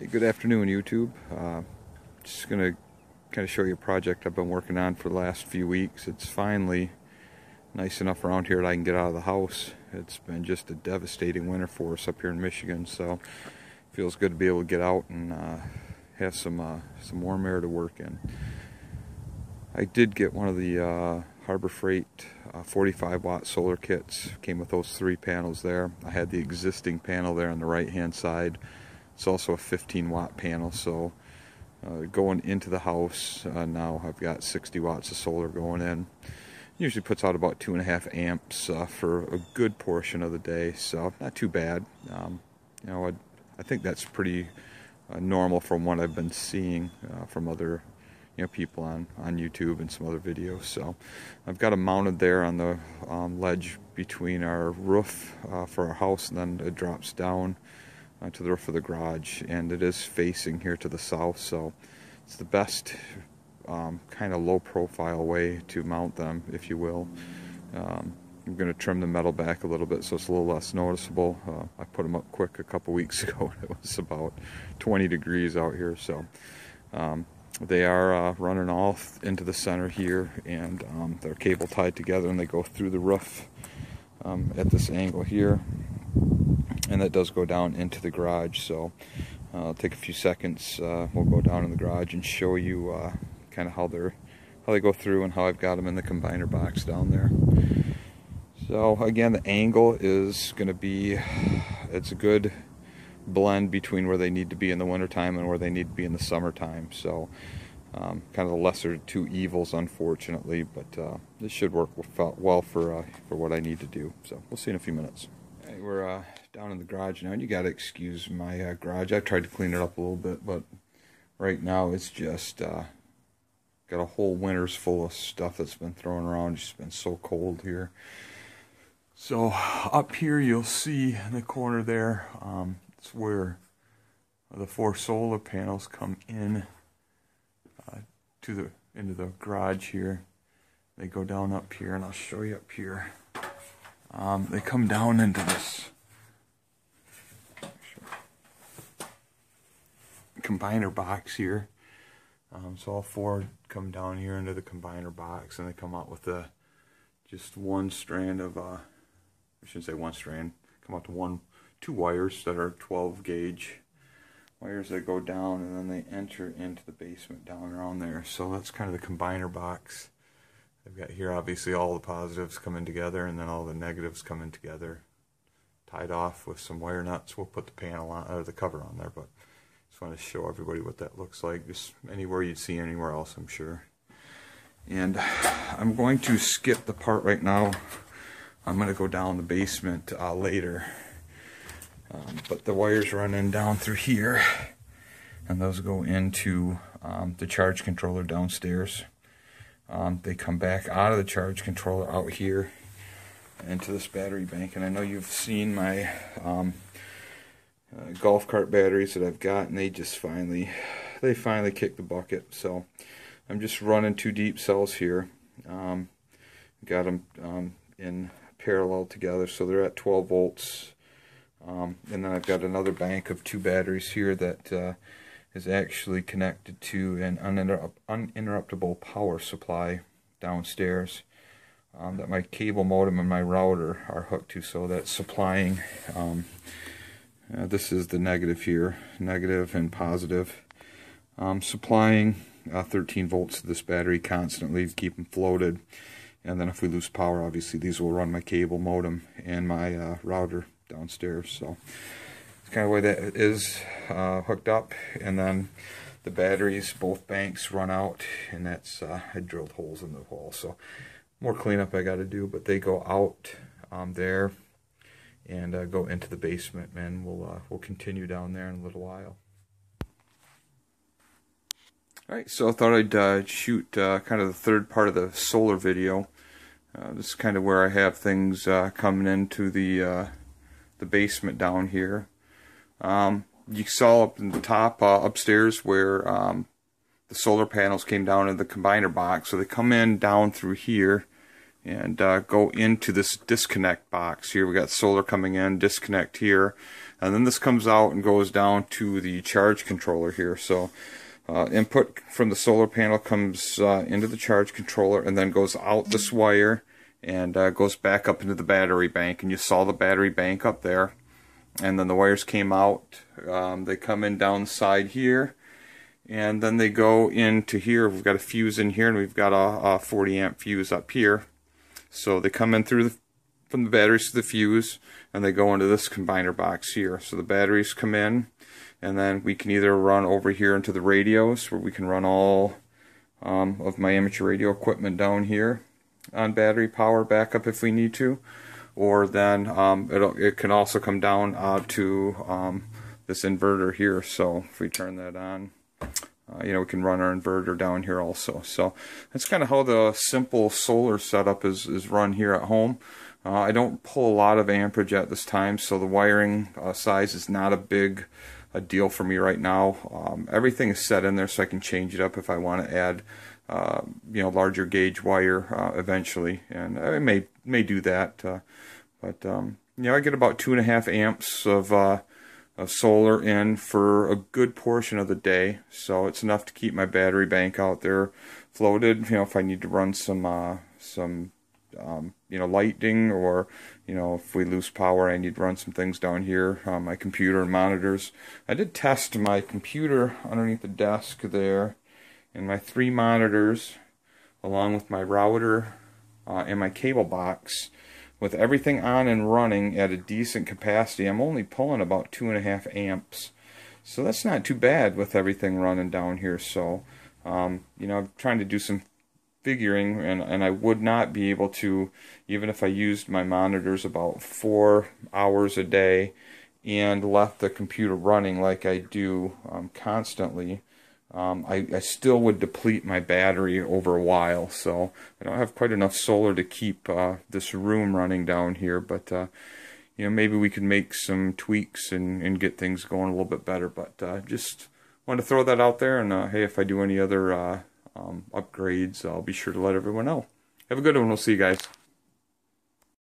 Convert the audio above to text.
Hey, good afternoon, YouTube. Uh, just going to kind of show you a project I've been working on for the last few weeks. It's finally nice enough around here that I can get out of the house. It's been just a devastating winter for us up here in Michigan, so feels good to be able to get out and uh, have some uh, some warm air to work in. I did get one of the uh, Harbor Freight uh, 45 watt solar kits. Came with those three panels there. I had the existing panel there on the right hand side it's also a 15 watt panel, so uh, going into the house uh, now I've got 60 watts of solar going in. Usually puts out about two and a half amps uh, for a good portion of the day, so not too bad. Um, you know, I'd, i think that's pretty uh, normal from what I've been seeing uh, from other you know people on on YouTube and some other videos. So I've got it mounted there on the um, ledge between our roof uh, for our house, and then it drops down uh, to the roof of the garage and it is facing here to the south so it's the best um, kind of low profile way to mount them if you will. Um, I'm going to trim the metal back a little bit so it's a little less noticeable. Uh, I put them up quick a couple weeks ago it was about 20 degrees out here so um, they are uh, running off into the center here and um, they're cable tied together and they go through the roof um, at this angle here and that does go down into the garage so uh, I'll take a few seconds uh, we'll go down in the garage and show you uh, kind of how they're how they go through and how I've got them in the combiner box down there. So again the angle is going to be it's a good blend between where they need to be in the wintertime and where they need to be in the summertime so um, kind of the lesser two evils unfortunately but uh, this should work well for uh, for what I need to do so we'll see in a few minutes we're uh, down in the garage now, and you got to excuse my uh, garage. I tried to clean it up a little bit, but right now it's just uh, got a whole winter's full of stuff that's been thrown around. It's been so cold here. So up here you'll see in the corner there, um, it's where the four solar panels come in uh, to the into the garage here. They go down up here, and I'll show you up here. Um, they come down into this combiner box here. Um, so all four come down here into the combiner box and they come out with a just one strand of, uh, I shouldn't say one strand, come out to one, two wires that are 12 gauge wires that go down and then they enter into the basement down around there. So that's kind of the combiner box. I've got here obviously all the positives coming together and then all the negatives coming together tied off with some wire nuts. We'll put the panel on, or the cover on there, but just want to show everybody what that looks like. Just anywhere you'd see anywhere else, I'm sure. And I'm going to skip the part right now. I'm going to go down the basement uh, later. Um, but the wires running down through here, and those go into um, the charge controller downstairs. Um, they come back out of the charge controller out here into this battery bank. And I know you've seen my um, uh, golf cart batteries that I've got, and they just finally, they finally kicked the bucket. So I'm just running two deep cells here. Um, got them um, in parallel together, so they're at 12 volts. Um, and then I've got another bank of two batteries here that uh, is actually connected to an uninterruptible power supply downstairs. Um, that my cable modem and my router are hooked to so that's supplying um, uh, this is the negative here negative and positive. Um, supplying uh, 13 volts to this battery constantly to keep them floated. And then if we lose power obviously these will run my cable modem and my uh, router downstairs so kind of way that is uh, hooked up and then the batteries both banks run out and that's uh, I drilled holes in the wall so more cleanup I got to do but they go out um, there and uh, go into the basement and we'll uh, we'll continue down there in a little while. Alright so I thought I'd uh, shoot uh, kind of the third part of the solar video. This is kind of where I have things coming into the the basement down here um, you saw up in the top uh, upstairs where um, the solar panels came down in the combiner box. So they come in down through here and uh, go into this disconnect box here. We got solar coming in, disconnect here, and then this comes out and goes down to the charge controller here. So uh, input from the solar panel comes uh, into the charge controller and then goes out this wire and uh, goes back up into the battery bank. And you saw the battery bank up there. And then the wires came out. Um, they come in down side here. And then they go into here. We've got a fuse in here and we've got a, a 40 amp fuse up here. So they come in through the from the batteries to the fuse and they go into this combiner box here. So the batteries come in and then we can either run over here into the radios where we can run all um, of my amateur radio equipment down here on battery power backup if we need to or then um, it can also come down uh, to um, this inverter here. So if we turn that on uh, you know we can run our inverter down here also. So that's kind of how the simple solar setup is, is run here at home. Uh, I don't pull a lot of amperage at this time, so the wiring uh, size is not a big a deal for me right now. Um, everything is set in there, so I can change it up if I want to add, uh, you know, larger gauge wire uh, eventually, and I may may do that. Uh, but um, you know, I get about two and a half amps of uh, of solar in for a good portion of the day, so it's enough to keep my battery bank out there floated. You know, if I need to run some some um, you know, lighting or, you know, if we lose power, I need to run some things down here on my computer and monitors. I did test my computer underneath the desk there and my three monitors along with my router uh, and my cable box with everything on and running at a decent capacity. I'm only pulling about two and a half amps. So that's not too bad with everything running down here. So, um, you know, I'm trying to do some figuring, and, and I would not be able to, even if I used my monitors about four hours a day and left the computer running like I do um, constantly, um, I, I still would deplete my battery over a while. So I don't have quite enough solar to keep uh, this room running down here, but uh, you know maybe we could make some tweaks and, and get things going a little bit better. But uh, just wanted to throw that out there, and uh, hey, if I do any other uh, um, upgrades, I'll be sure to let everyone know. Have a good one. We'll see you guys.